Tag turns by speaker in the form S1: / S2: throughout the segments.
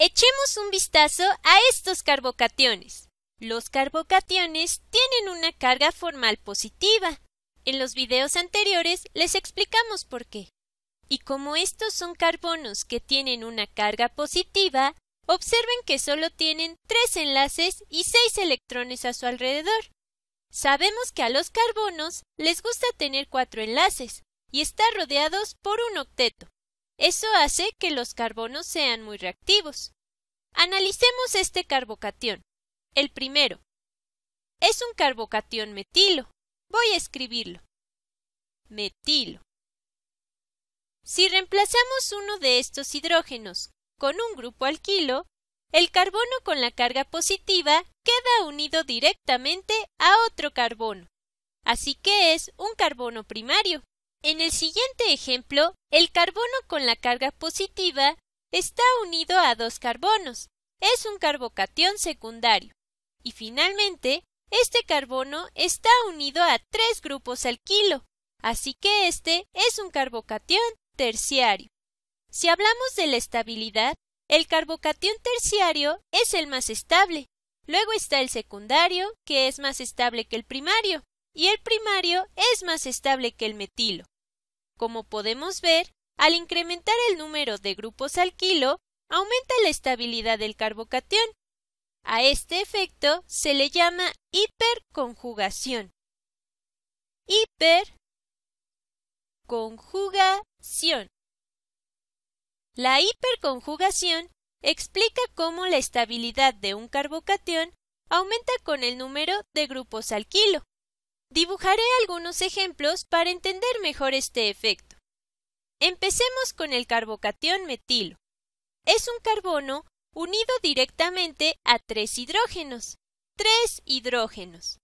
S1: Echemos un vistazo a estos carbocationes. Los carbocationes tienen una carga formal positiva. En los videos anteriores les explicamos por qué. Y como estos son carbonos que tienen una carga positiva, observen que solo tienen tres enlaces y seis electrones a su alrededor. Sabemos que a los carbonos les gusta tener cuatro enlaces y estar rodeados por un octeto. Eso hace que los carbonos sean muy reactivos. Analicemos este carbocatión. El primero. Es un carbocatión metilo. Voy a escribirlo. Metilo. Si reemplazamos uno de estos hidrógenos con un grupo alquilo, el carbono con la carga positiva queda unido directamente a otro carbono. Así que es un carbono primario. En el siguiente ejemplo, el carbono con la carga positiva está unido a dos carbonos. Es un carbocatión secundario. Y finalmente, este carbono está unido a tres grupos alquilo. Así que este es un carbocatión terciario. Si hablamos de la estabilidad, el carbocatión terciario es el más estable. Luego está el secundario, que es más estable que el primario, y el primario es más estable que el metilo. Como podemos ver, al incrementar el número de grupos alquilo, aumenta la estabilidad del carbocatión. A este efecto se le llama hiperconjugación. Hiperconjugación. La hiperconjugación explica cómo la estabilidad de un carbocatión aumenta con el número de grupos alquilo. Dibujaré algunos ejemplos para entender mejor este efecto. Empecemos con el carbocatión metilo. Es un carbono unido directamente a tres hidrógenos. Tres hidrógenos.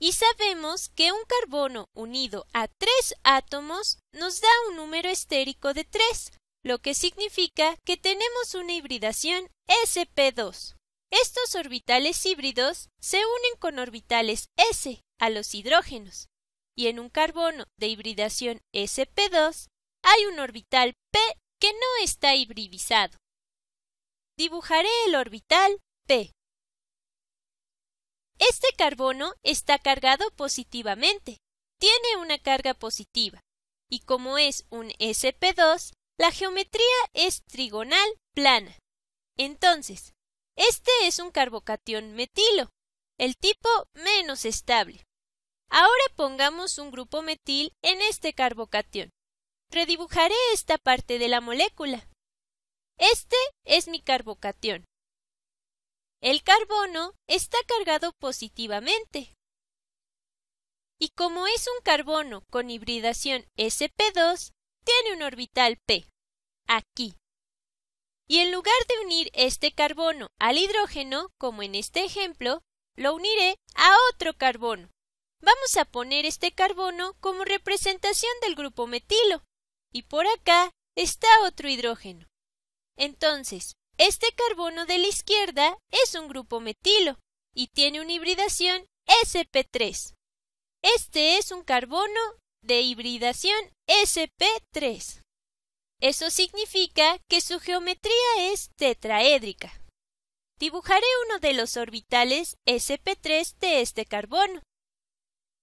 S1: Y sabemos que un carbono unido a tres átomos nos da un número estérico de tres, lo que significa que tenemos una hibridación sp2. Estos orbitales híbridos se unen con orbitales s a los hidrógenos, y en un carbono de hibridación sp2 hay un orbital p que no está hibridizado. Dibujaré el orbital p. Este carbono está cargado positivamente, tiene una carga positiva, y como es un sp2, la geometría es trigonal plana. Entonces, este es un carbocatión metilo, el tipo menos estable. Ahora pongamos un grupo metil en este carbocatión. Redibujaré esta parte de la molécula. Este es mi carbocatión. El carbono está cargado positivamente. Y como es un carbono con hibridación sp2, tiene un orbital p, aquí. Y en lugar de unir este carbono al hidrógeno, como en este ejemplo, lo uniré a otro carbono. Vamos a poner este carbono como representación del grupo metilo. Y por acá está otro hidrógeno. Entonces, este carbono de la izquierda es un grupo metilo y tiene una hibridación sp3. Este es un carbono de hibridación sp3. Eso significa que su geometría es tetraédrica. Dibujaré uno de los orbitales sp3 de este carbono.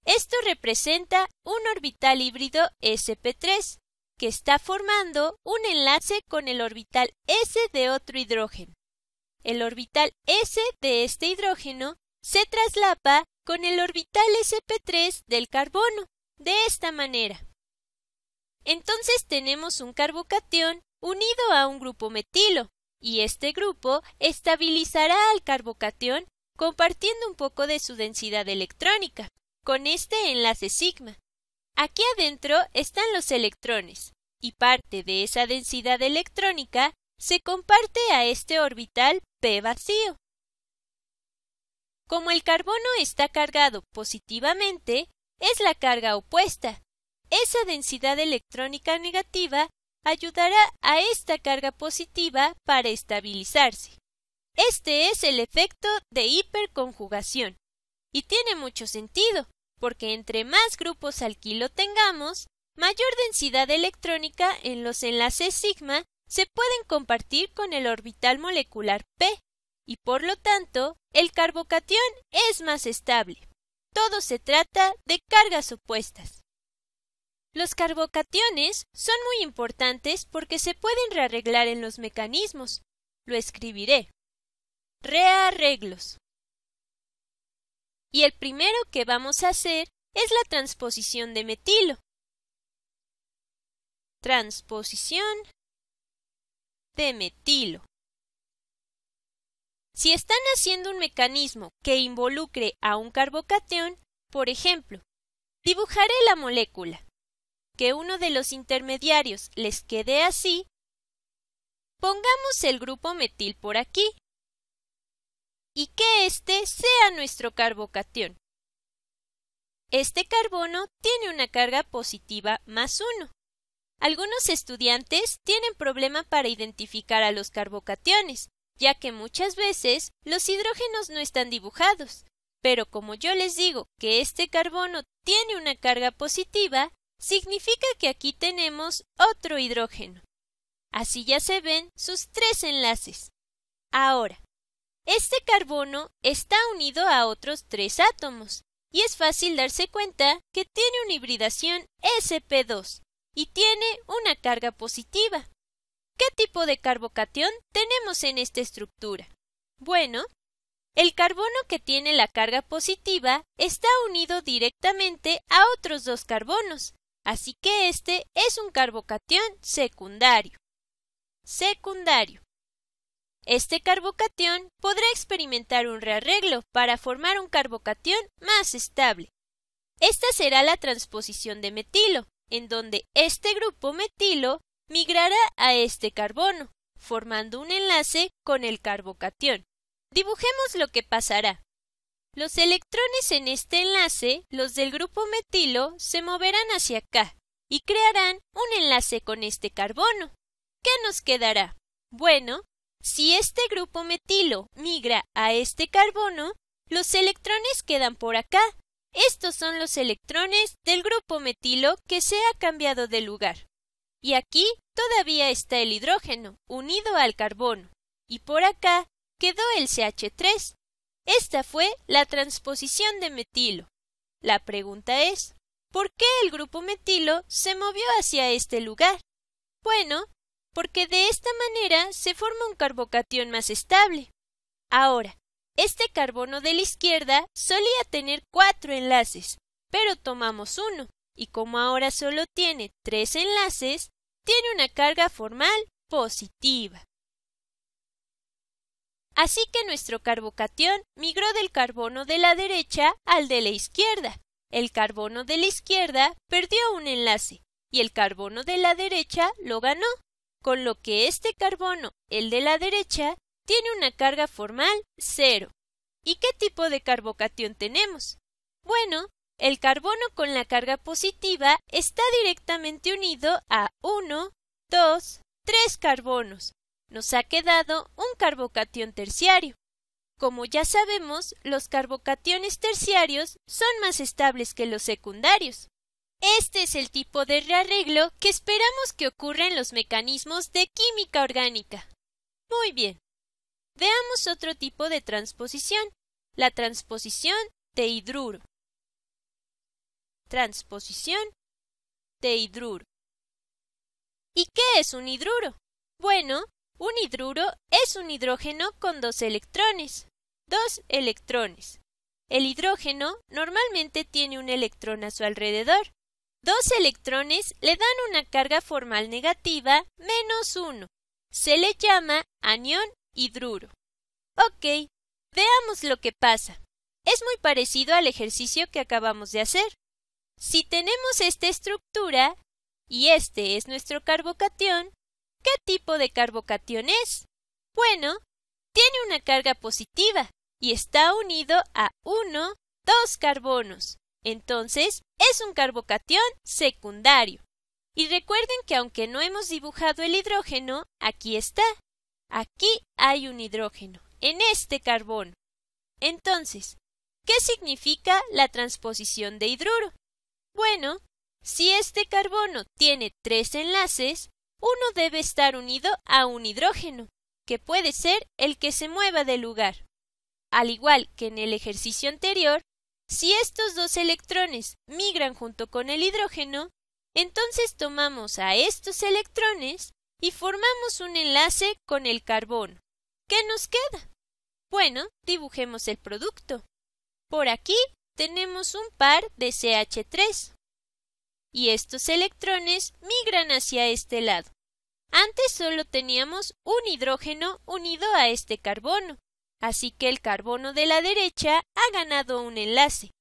S1: Esto representa un orbital híbrido sp3 que está formando un enlace con el orbital s de otro hidrógeno. El orbital s de este hidrógeno se traslapa con el orbital sp3 del carbono de esta manera. Entonces tenemos un carbocatión unido a un grupo metilo, y este grupo estabilizará al carbocatión compartiendo un poco de su densidad electrónica, con este enlace sigma. Aquí adentro están los electrones, y parte de esa densidad electrónica se comparte a este orbital p vacío. Como el carbono está cargado positivamente, es la carga opuesta. Esa densidad electrónica negativa ayudará a esta carga positiva para estabilizarse. Este es el efecto de hiperconjugación. Y tiene mucho sentido, porque entre más grupos alquilo tengamos, mayor densidad electrónica en los enlaces sigma se pueden compartir con el orbital molecular p, y por lo tanto, el carbocatión es más estable. Todo se trata de cargas opuestas. Los carbocationes son muy importantes porque se pueden rearreglar en los mecanismos. Lo escribiré. Rearreglos. Y el primero que vamos a hacer es la transposición de metilo. Transposición de metilo. Si están haciendo un mecanismo que involucre a un carbocatión, por ejemplo, dibujaré la molécula, que uno de los intermediarios les quede así, pongamos el grupo metil por aquí y que este sea nuestro carbocatión. Este carbono tiene una carga positiva más 1. Algunos estudiantes tienen problema para identificar a los carbocationes, ya que muchas veces los hidrógenos no están dibujados. Pero como yo les digo que este carbono tiene una carga positiva, significa que aquí tenemos otro hidrógeno. Así ya se ven sus tres enlaces. Ahora, este carbono está unido a otros tres átomos, y es fácil darse cuenta que tiene una hibridación sp2, y tiene una carga positiva. ¿Qué tipo de carbocatión tenemos en esta estructura? Bueno, el carbono que tiene la carga positiva está unido directamente a otros dos carbonos, así que este es un carbocatión secundario. Secundario. Este carbocatión podrá experimentar un rearreglo para formar un carbocatión más estable. Esta será la transposición de metilo, en donde este grupo metilo migrará a este carbono, formando un enlace con el carbocatión. Dibujemos lo que pasará. Los electrones en este enlace, los del grupo metilo, se moverán hacia acá y crearán un enlace con este carbono. ¿Qué nos quedará? Bueno, si este grupo metilo migra a este carbono, los electrones quedan por acá estos son los electrones del grupo metilo que se ha cambiado de lugar. Y aquí todavía está el hidrógeno unido al carbono. Y por acá quedó el CH3. Esta fue la transposición de metilo. La pregunta es, ¿por qué el grupo metilo se movió hacia este lugar? Bueno, porque de esta manera se forma un carbocatión más estable. Ahora, este carbono de la izquierda solía tener cuatro enlaces, pero tomamos uno, y como ahora solo tiene tres enlaces, tiene una carga formal positiva. Así que nuestro carbocatión migró del carbono de la derecha al de la izquierda. El carbono de la izquierda perdió un enlace y el carbono de la derecha lo ganó, con lo que este carbono, el de la derecha, tiene una carga formal cero. ¿Y qué tipo de carbocatión tenemos? Bueno, el carbono con la carga positiva está directamente unido a 1, 2, 3 carbonos. Nos ha quedado un carbocatión terciario. Como ya sabemos, los carbocationes terciarios son más estables que los secundarios. Este es el tipo de rearreglo que esperamos que ocurra en los mecanismos de química orgánica. Muy bien. Veamos otro tipo de transposición, la transposición de hidruro. Transposición de hidruro. ¿Y qué es un hidruro? Bueno, un hidruro es un hidrógeno con dos electrones. Dos electrones. El hidrógeno normalmente tiene un electrón a su alrededor. Dos electrones le dan una carga formal negativa menos uno. Se le llama anión hidruro. Ok, veamos lo que pasa. Es muy parecido al ejercicio que acabamos de hacer. Si tenemos esta estructura y este es nuestro carbocatión, ¿qué tipo de carbocatión es? Bueno, tiene una carga positiva y está unido a uno, dos carbonos. Entonces, es un carbocatión secundario. Y recuerden que aunque no hemos dibujado el hidrógeno, aquí está. Aquí hay un hidrógeno en este carbono. Entonces, ¿qué significa la transposición de hidruro? Bueno, si este carbono tiene tres enlaces, uno debe estar unido a un hidrógeno, que puede ser el que se mueva del lugar. Al igual que en el ejercicio anterior, si estos dos electrones migran junto con el hidrógeno, entonces tomamos a estos electrones y formamos un enlace con el carbono. ¿Qué nos queda? Bueno, dibujemos el producto. Por aquí tenemos un par de CH3. Y estos electrones migran hacia este lado. Antes solo teníamos un hidrógeno unido a este carbono, así que el carbono de la derecha ha ganado un enlace.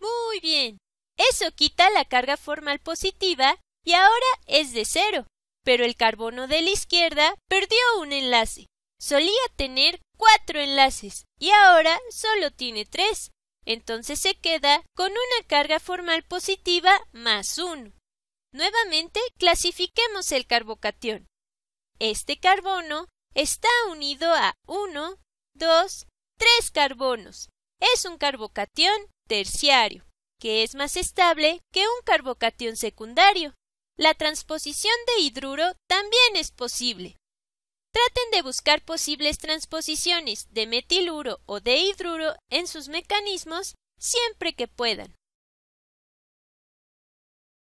S1: Muy bien. Eso quita la carga formal positiva y ahora es de cero, pero el carbono de la izquierda perdió un enlace. Solía tener cuatro enlaces y ahora solo tiene tres. Entonces se queda con una carga formal positiva más uno. Nuevamente clasifiquemos el carbocatión. Este carbono está unido a uno, dos, tres carbonos. Es un carbocatión terciario, que es más estable que un carbocatión secundario. La transposición de hidruro también es posible. Traten de buscar posibles transposiciones de metiluro o de hidruro en sus mecanismos siempre que puedan.